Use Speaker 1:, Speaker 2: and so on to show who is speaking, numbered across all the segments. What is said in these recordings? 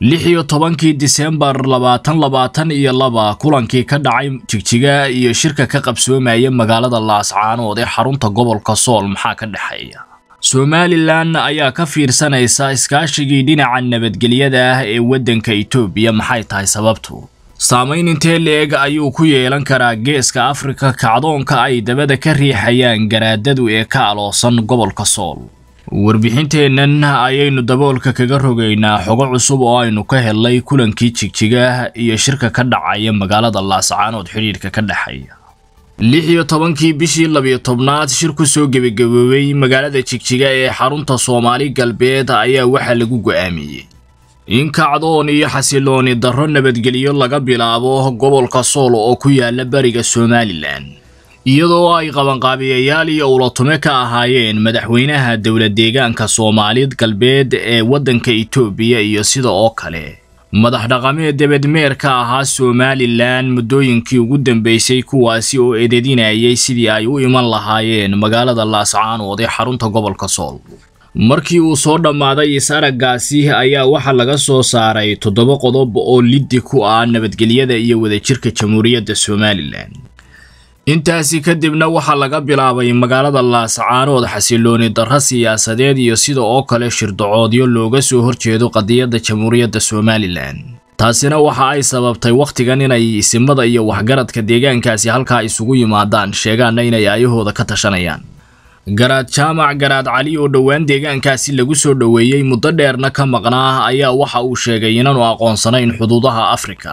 Speaker 1: lix iyo tobankii diseembar labaatan labaatan iyo laba kulankii ka dhacay jigjiga iyo shirka ka qabsoomaya magaalada laascaanood ee xarunta gobolka sool maxaa ka dhexeeya? Somalilan ayaa ka fiirsanaysa iskaashigii dhinaca nabadgelyada ah ee waddanka itoobiya maxay tahay sababtu? Saamayn intee leeg ayuu ku yeelan karaa geeska afrika kacdoonka ay dabada ka riixayaan garaadadu ee ka aloosan gobolka sool warbixinteennan ayaynu daboolka kaga rogaynaa xogo cusub oo aynu ka helnay kulankii jigjiga iyo shirka ka dhacaya magaalada laascaanood xidhiidhka ka dhexeeya. Lix iyo tobankii bishii labiyo tobnaad shir ku soo gebagaboobay magaalada jigjiga ee xarunta soomaali galbeed ayaa waxaa lagu go'aamiyey. In kacdoon iyo xasilooni darro nabadgelyo laga bilaabo gobolka sool oo ku yaalla bariga somalilan iyadoo ay qabanqaabiyayaal iyo ulatume ka ahaayeen madaxweynaha dowlad deegaanka soomaalid galbeed ee waddanka itoobiya iyo sida oo kale. Madax dhaqameed debedmeer ka ahaa somalilan muddooyinkii ugu dambeysay kuwaasi oo ededinayay sidii ay u iman lahaayeen magaalada laascaanood ee xarunta gobolka sool. Markii uu soo dhammaaday is-araggaasi ayaa waxaa laga soo saaray toddoba qodob oo liddi ku ah nabadgelyada iyo wadajirka jamhuuriyadda somalilan intaasi kadibna waxaa laga bilaabay magaalada laascaanood xasilooni darro siyaasadeed iyo sida oo kale shirdacoodyo looga soo horjeedo qadiyadda jamhuuriyadda somalilan taasina waxa ay sababtay wakhtigan inay isimada iyo waxgaradka deegaankaasi halkaa isugu yimaadaan sheegaanna inay aayahooda ka tashanayaan. Garaad jaamac garaad cali oo dhowaan deegaankaasi lagu soo dhoweeyey muddo dheerna ka maqnaa ayaa waxa uu sheegay inaanu aqoonsanayn xuduudaha afrika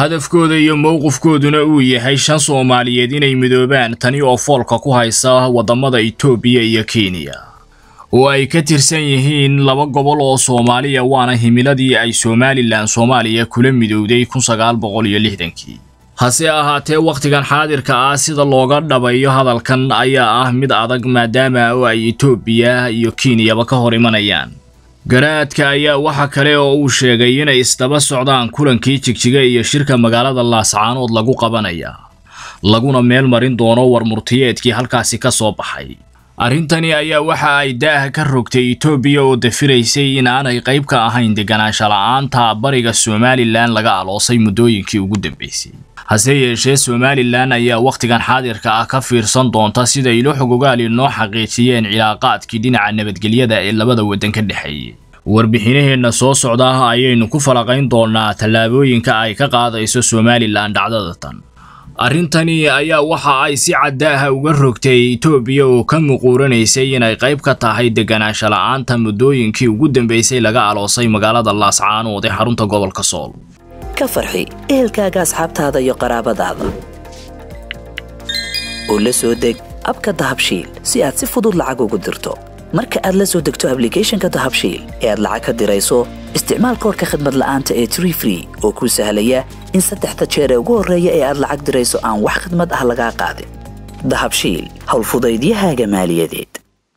Speaker 1: hadafkooda iyo mowqifkooduna uu yahay shan soomaaliyeed inay midoobaan tani oo foolka ku haysa waddamada itoobiya iyo kenya. Oo ay ka tirsan yihiin laba gobol oo soomaaliya waana himiladii ay somalilan soomaaliya kula midowday lixdankii. Hase ahaatee wakhtigan xaadirka ah sida looga dhabayo hadalkan ayaa ah mid adag maadaama oo ay itoobiya iyo kenyaba ka hor imanayaan garaadka ayaa waxa kale oo uu sheegay inay isdaba socdaan kulankii jigjiga iyo shirka magaalada laascaanood lagu qabanaya laguna meel marin doono war murtiyeedkii halkaasi ka soo baxay arrintani ayaa waxa ay daaha ka rogtay itoobiya oo dafiraysay in aanay qayb ka ahayn deganaansha la'aanta bariga somalilan laga aloosay muddooyinkii ugu dambeysay. Hase yeeshee somalilan ayaa wakhtigan xaadirka ah ka fiirsan doonta sida ilo xogogaali noo xaqiijiyeen cilaaqaadkii dhinaca nabadgelyada ee labada waddan ka dhexeeyey warbixinaheenna soo socda ayaynu ku falaqayn doonaa tallaabooyinka ay ka qaadayso somalilan dhacdadatan arrintani ayaa waxa ay si caddaaha uga rogtay itoobiya oo ka muquuranaysay inay qayb ka tahay deganaansha la'aanta muddooyinkii ugu dambeysay laga aloosay magaalada laascaanood ee xarunta gobolka sool.
Speaker 2: Ka farxi ehelkaaga asxaabtaada iyo qaraabadaada. Oo la soo deg abka dahabshiil si aad si fudud lacag ugu dirto marka aad la soo degto ablicathonka dahabshiil ee aad lacag ka dirayso isticmaal koorka khadmad la'aanta ee tree free oo kuu sahlaya in saddexda jeer ee ugu horreeya ee aad lacag dirayso aan wax khidmad ah lagaa qaadin dahabshiil howlfudaydiyahaaga maaliyadeed